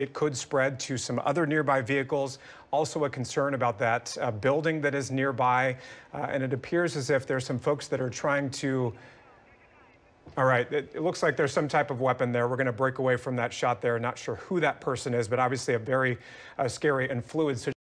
It could spread to some other nearby vehicles. Also, a concern about that uh, building that is nearby. Uh, and it appears as if there's some folks that are trying to. All right, it, it looks like there's some type of weapon there. We're going to break away from that shot there. Not sure who that person is, but obviously a very uh, scary and fluid situation.